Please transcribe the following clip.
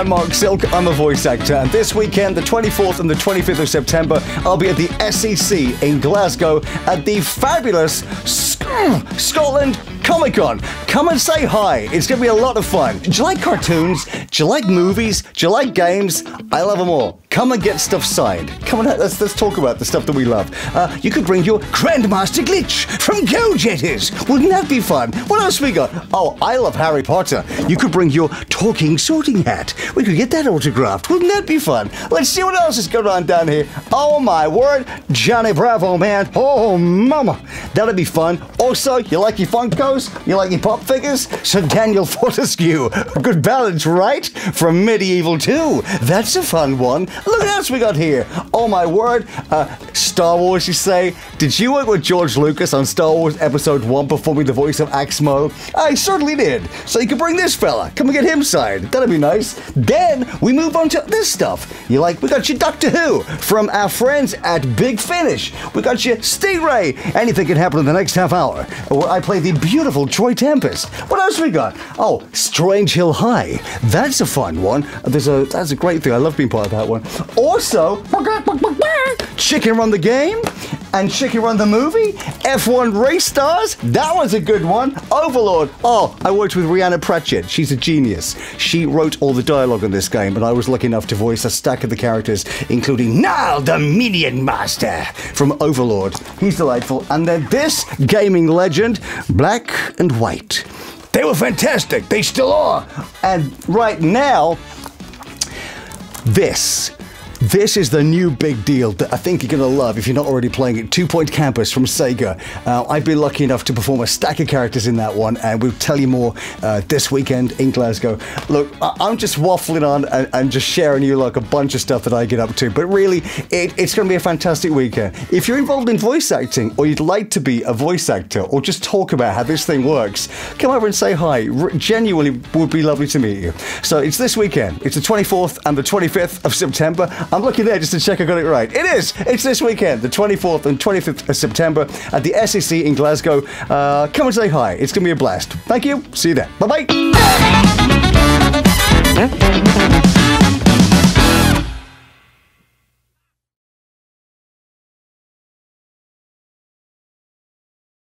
I'm Marc Silk. I'm a voice actor, and this weekend, the 24th and the 25th of September, I'll be at the SEC in Glasgow at the fabulous Sc- Scotland Comic Con. Come and say hi. It's going to be a lot of fun. Do you like cartoons? Do you like movies? Do you like games? I love them all. Come and get stuff signed. Come on, let's, let's talk about the stuff that we love. Uh, you could bring your Grandmaster Glitch from Go. Wouldn't that be fun? What else we got? Oh, I love Harry Potter. You could bring your talking sorting hat. We could get that autographed. Wouldn't that be fun? Let's see what else is going on down here. Oh my word, Johnny Bravo, man. Oh, mama. That'd be fun. Also, you like your Funkos? You like your pop figures? So Daniel Fortesque. Good balance, right? From MediEvil 2. That's a fun one. Look at else we got here. Oh my word. Uh, Star Wars, you say? Did you work with George Lucas on Star Wars Episode 1 performing the voice of Aks Moe? I certainly did. So you can bring this fella. Come and get him signed. That'd be nice. Then we move on to this stuff. You like, we got you Doctor Who from our friends at Big Finish. We got you Stingray. Anything can happen in the next half hour. Where I play the beautiful Troy Tempest. What else we got? Oh, Strange Hill High. That's a fun one. There's a that's a great thing. I love being part of that one. Also, Chicken Run the Game and Chicken Run the Movie, F1 Race Stars, that was a good one. Overlord, oh, I worked with Rhianna Pratchett. She's a genius. She wrote all the dialogue in this game, and I was lucky enough to voice a stack of the characters, including Gnarl the Minion Master from Overlord. He's delightful. And then this gaming legend, Black and White. They were fantastic. They still are. And right now, this. This is the new big deal that I think you're going to love if you're not already playing it. Two Point Campus from Sega. Uh, I've been lucky enough to perform a stack of characters in that one, and we'll tell you more uh, this weekend in Glasgow. Look, I- I'm just waffling on and, and just sharing you like a bunch of stuff that I get up to, but really, it, it's going to be a fantastic weekend. If you're involved in voice acting, or you'd like to be a voice actor, or just talk about how this thing works, come over and say hi. R- genuinely would be lovely to meet you. So it's this weekend. It's the 24th and the 25th of September. I'm looking there just to check I got it right. It is. It's this weekend, the 24th and 25th of September at the SEC in Glasgow. Uh, come and say hi. It's going to be a blast. Thank you. See you there. Bye bye.